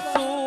posso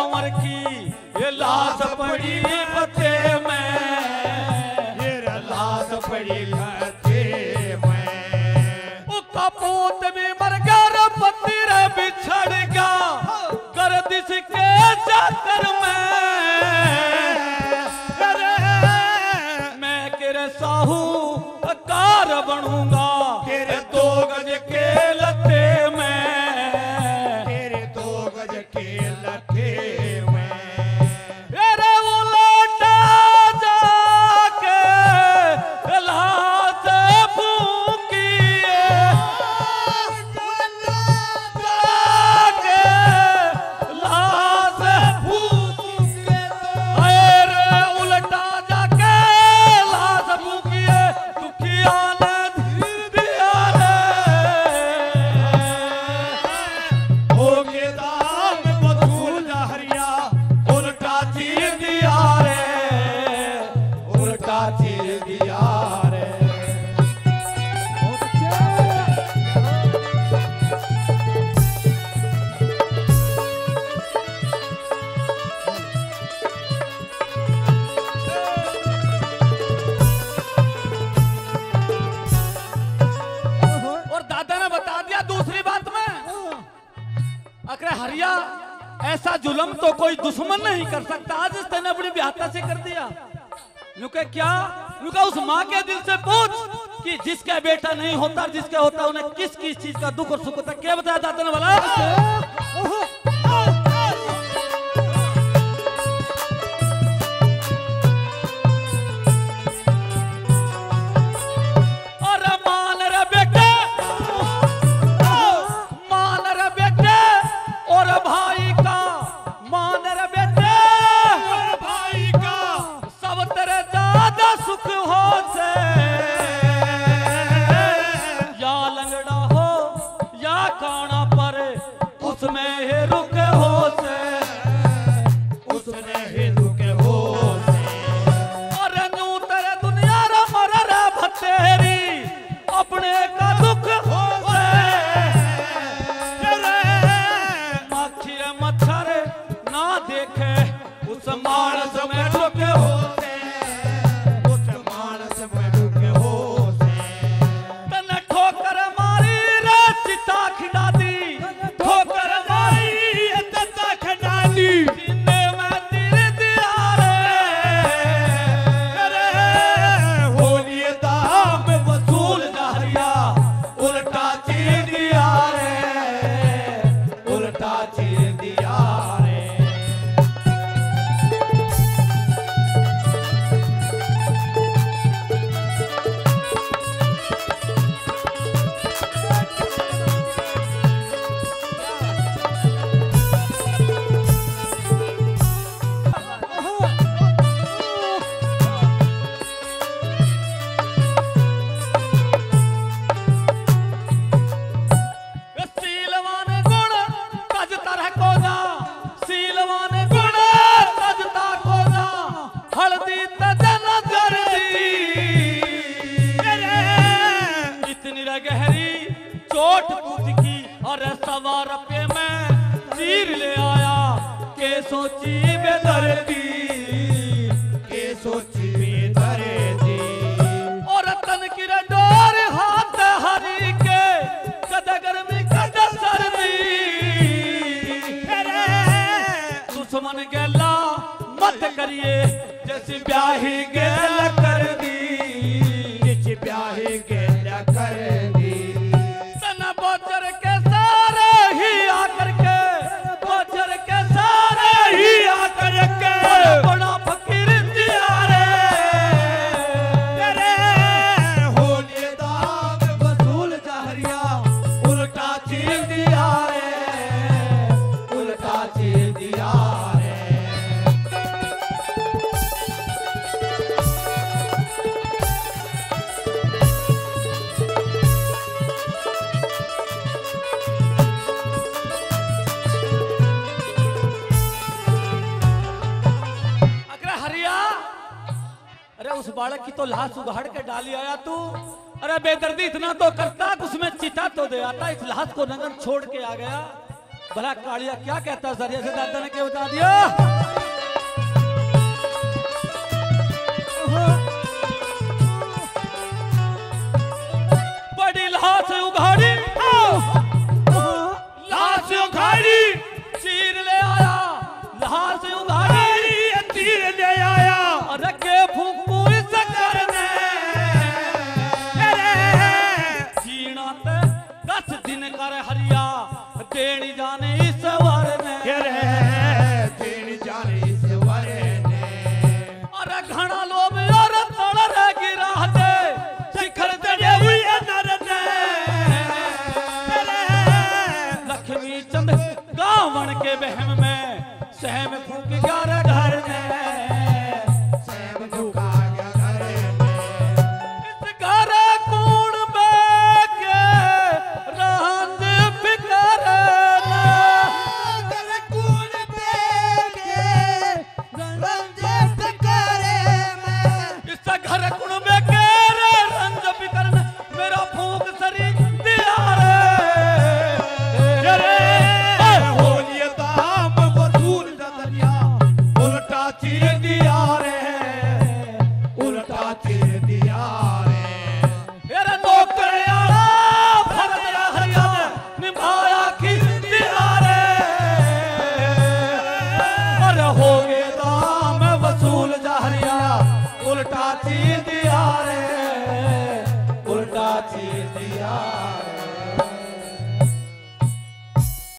Kanwar की, ये लाश पड़ी पते में। ये लाश पड़ी पते में। उसका पोत भी मर गया पतिर बिछड़ गया, कर दिस के चाकर में। अरे, मैं किरे साहू कार बनूँगा। तेरे भैया, ऐसा जुलम तो कोई दुश्मन नहीं कर सकता। आज इस तेने अपनी ब्याहता से कर दिया। नुके क्या? नुके उस माँ के दिल से पूछ कि जिसका बेटा नहीं होता, जिसका होता उन्हें किस किस चीज़ का दुख और सुख होता क्या बताया दातन वाला? करिए जैसे ब्याही गया बालक की तो लाश उघाड़ के डाली आया तू? अरे बेदर्दी इतना तो करता, उसमें चिता तो दे आता, इस लाश को नगर छोड़ के आ गया। भला कालिया क्या कहता सरिया से दादा ने क्या बता दिया? तेणी जाने ईश्वर ने। रे तेणी जाने ईश्वर ने। अरे घना लोभ और तड़ रे गिरा दे। शिखर चढ़े हुई नर ने। लक्ष्मी चंद गावन के बहम में। सहम फूक ग्यारह